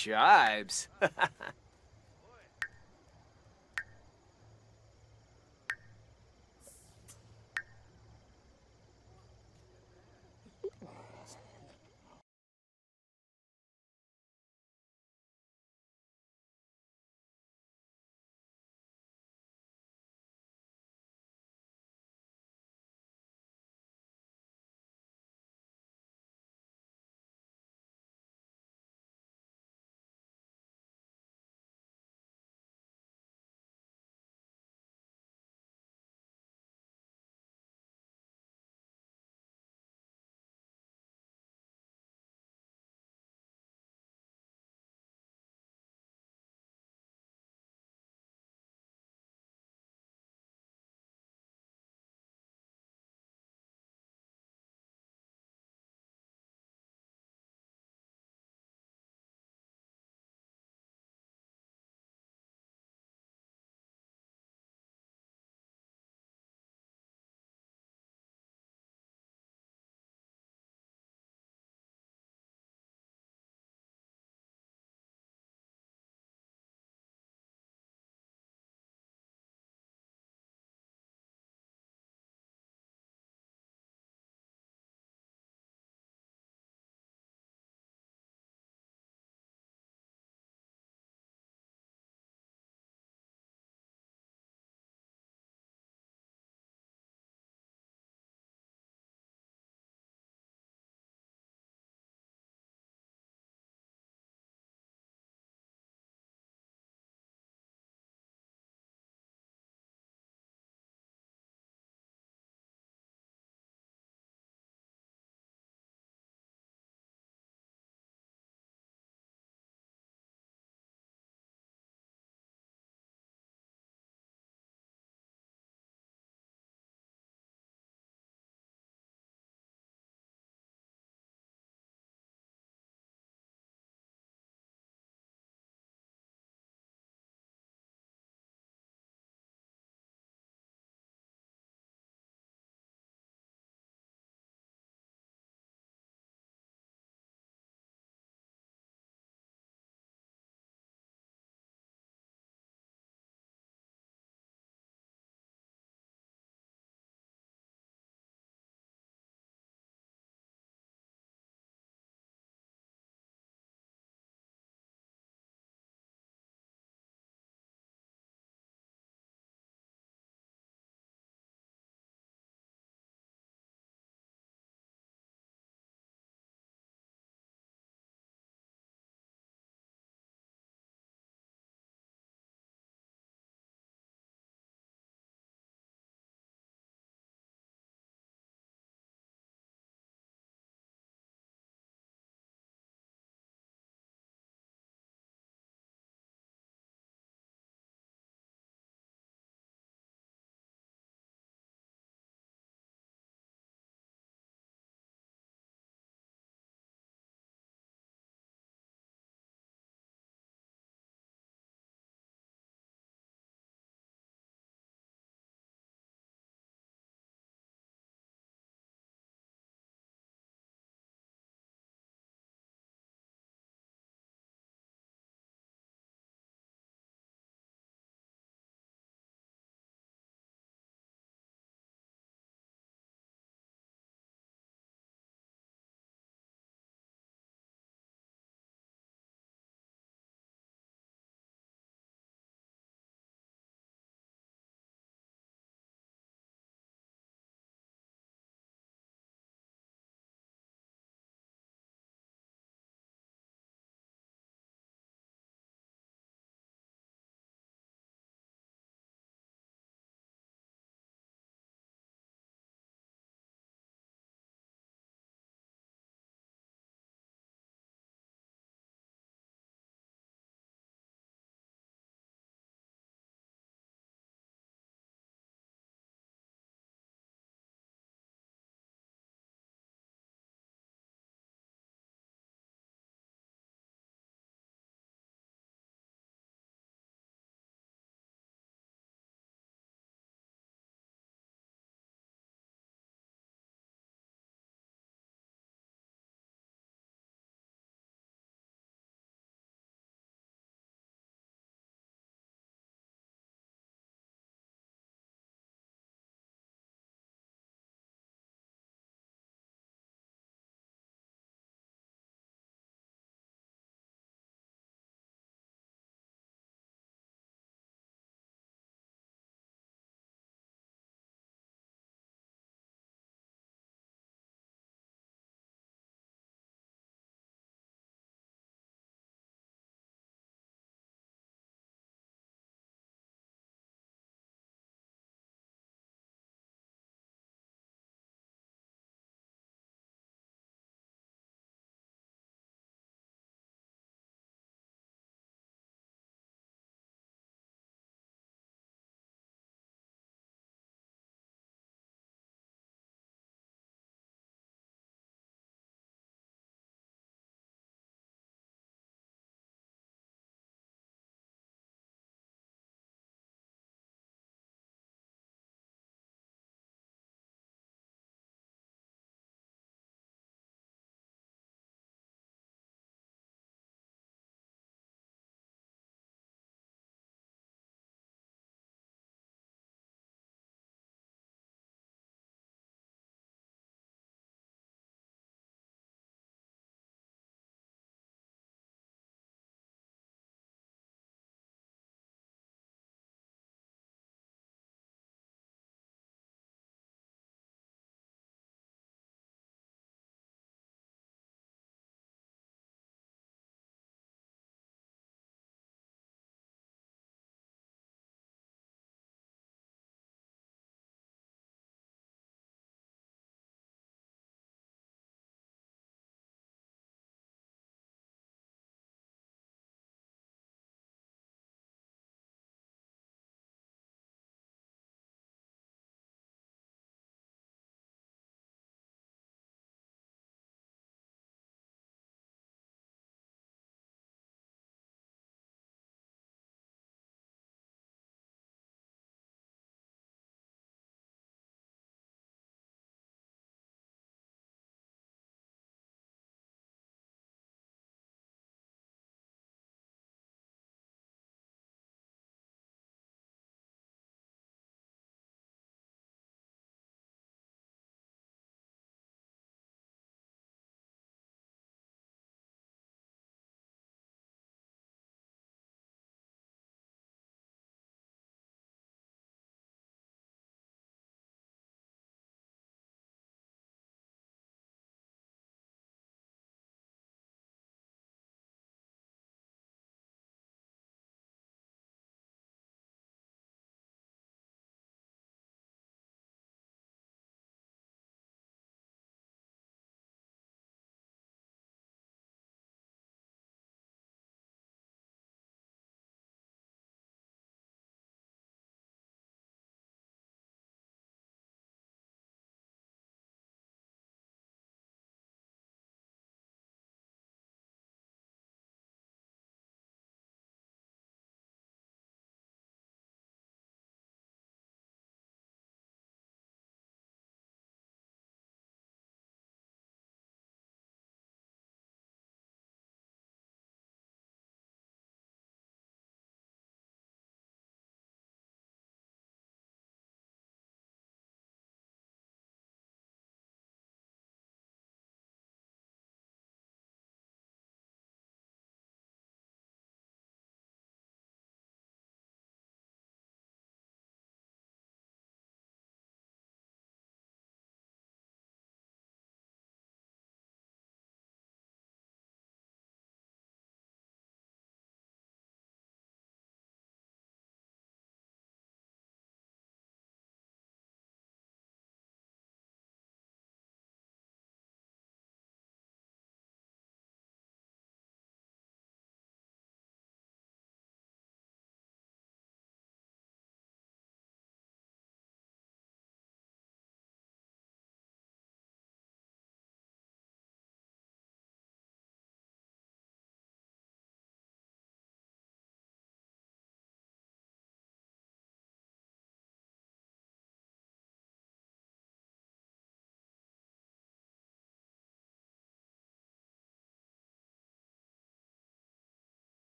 Shibes.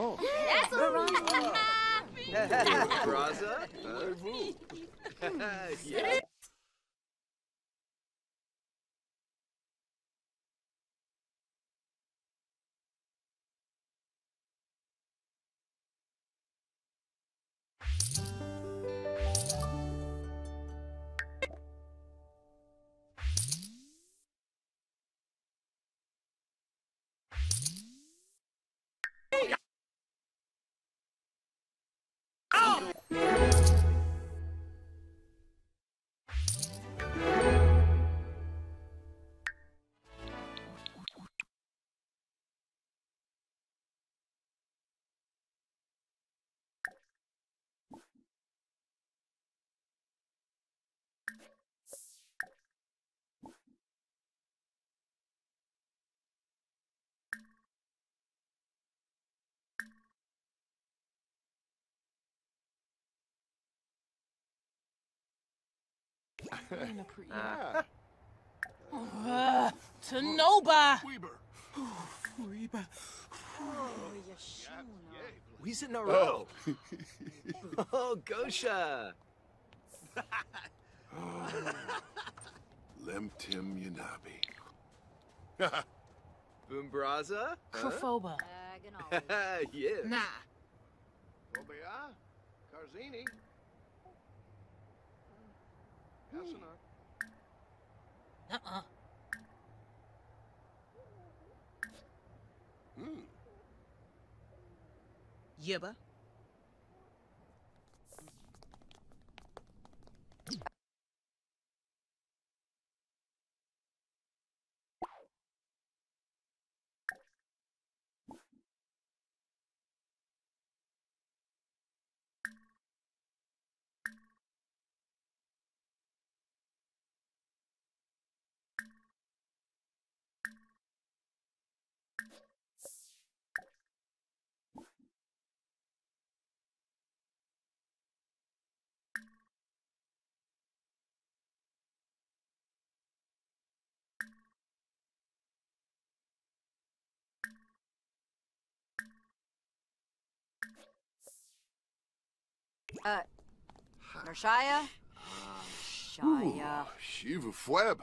Oh. Braza? Uh, yeah. Yeah. Uh, Tanoba! We's in a row. Oh, Gosha. Lem Tim Yanabi. Boombraza? Huh? Crofoba. yes. Nah. Robea, Carzini. Nasıl ha? Nuh-uh. Hmm. Yeba. Uh, Nershaya? Shaya. Shiva Fweb.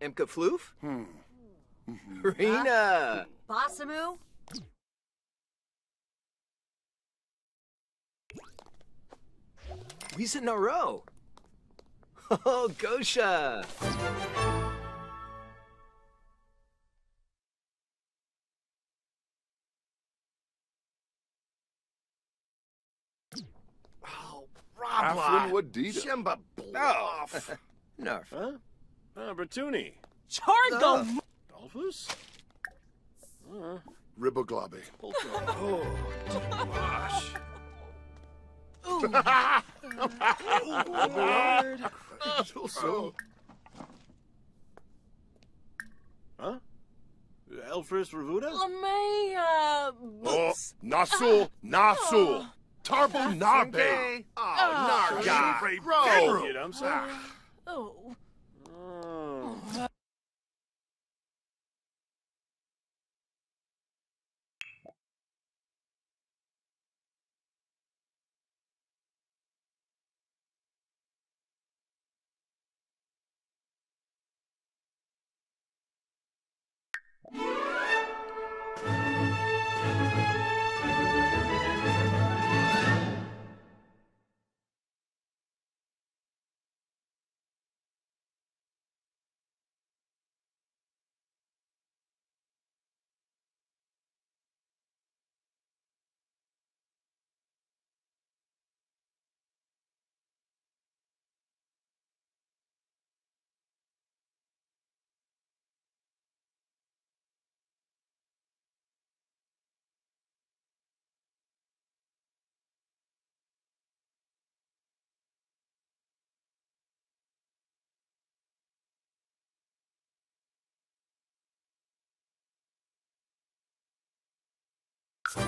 Emka Floof? Hmm. Rena. Basamu? We's in a row. Oh, Gosha. Aflin Wadida. Shemba Bluff. Nerf. Huh? Uh, Bertuni. Chargo! Dolphus? Uh, Riboglabe. oh, gosh. So, Huh? Elfris Revuda? Lamea! oh, Nasul, Nasul. Tarbo Nabe. Oh, Narga. Bro. You know, I'm sorry. Ah. Oh. Oh. ピッ!